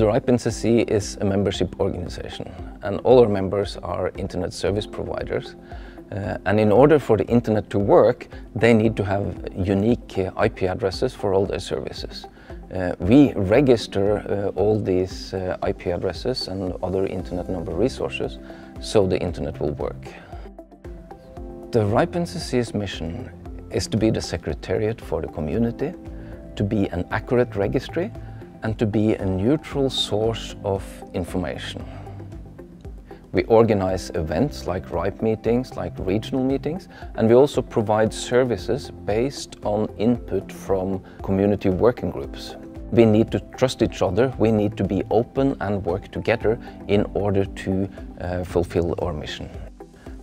The RIPE NCC is a membership organization and all our members are internet service providers. Uh, and in order for the internet to work, they need to have unique uh, IP addresses for all their services. Uh, we register uh, all these uh, IP addresses and other internet number resources so the internet will work. The RIPE NCC's mission is to be the secretariat for the community, to be an accurate registry and to be a neutral source of information. We organize events like RIPE meetings, like regional meetings, and we also provide services based on input from community working groups. We need to trust each other, we need to be open and work together in order to uh, fulfill our mission.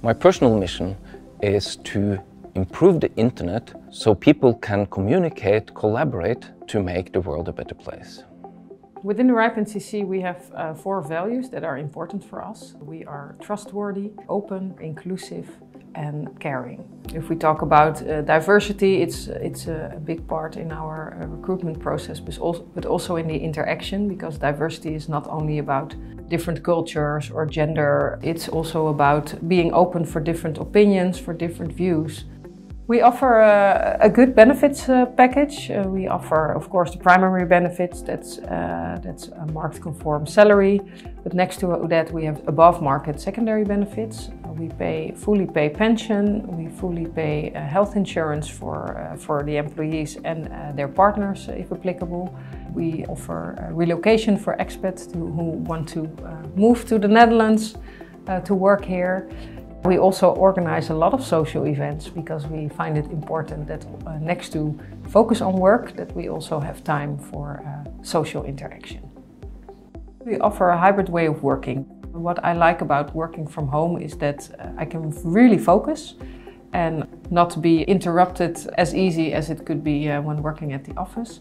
My personal mission is to improve the internet so people can communicate, collaborate to make the world a better place. Within the RIPE NCC we have uh, four values that are important for us. We are trustworthy, open, inclusive and caring. If we talk about uh, diversity, it's, it's a big part in our uh, recruitment process, but also, but also in the interaction, because diversity is not only about different cultures or gender, it's also about being open for different opinions, for different views. We offer a, a good benefits uh, package. Uh, we offer, of course, the primary benefits. That's uh, that's a market-conform salary. But next to that, we have above-market secondary benefits. we pay fully pay pension. We fully pay uh, health insurance for uh, for the employees and uh, their partners, if applicable. We offer relocation for expats to, who want to move to the Netherlands to work here. We also organize a lot of social events because we find it important that uh, next to focus on work, that we also have time for uh, social interaction. We offer a hybrid way of working. What I like about working from home is that uh, I can really focus and not be interrupted as easy as it could be uh, when working at the office.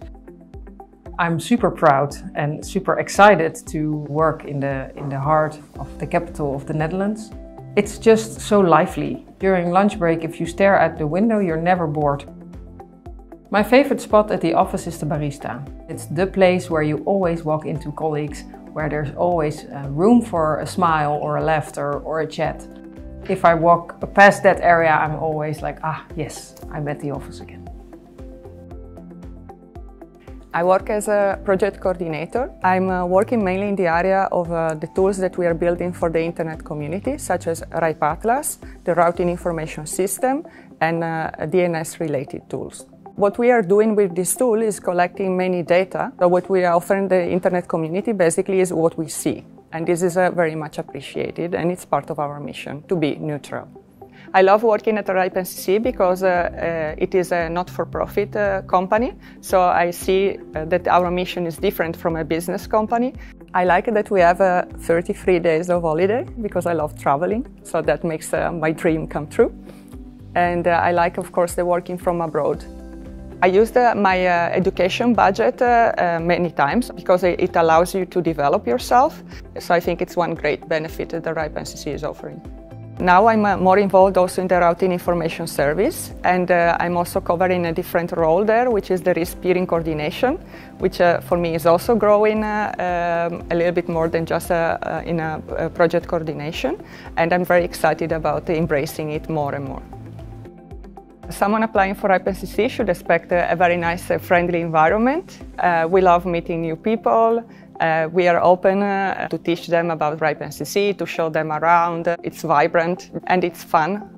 I'm super proud and super excited to work in the, in the heart of the capital of the Netherlands. It's just so lively. During lunch break, if you stare at the window, you're never bored. My favorite spot at the office is the barista. It's the place where you always walk into colleagues, where there's always uh, room for a smile or a laughter or a chat. If I walk past that area, I'm always like, ah, yes, I'm at the office again. I work as a project coordinator. I'm uh, working mainly in the area of uh, the tools that we are building for the internet community, such as RIPE Atlas, the routing information system, and uh, DNS related tools. What we are doing with this tool is collecting many data. So what we are offering the internet community basically is what we see. And this is uh, very much appreciated and it's part of our mission to be neutral. I love working at the RIPE NCC because uh, uh, it is a not-for-profit uh, company. So I see uh, that our mission is different from a business company. I like that we have uh, 33 days of holiday because I love traveling. So that makes uh, my dream come true. And I like, of course, the working from abroad. I used my education budget many times because it allows you to develop yourself. So I think it's one great benefit that the RIPE NCC is offering. Now I'm uh, more involved also in the routing information service and uh, I'm also covering a different role there which is the RIS peering coordination which uh, for me is also growing uh, um, a little bit more than just uh, uh, in a, a, project coordination and I'm very excited about embracing it more and more. Someone applying for RIPE NCC should expect a, a very nice friendly environment. we love meeting new people, uh, we are open uh, to teach them about RIPE NCC, to show them around. It's vibrant and it's fun.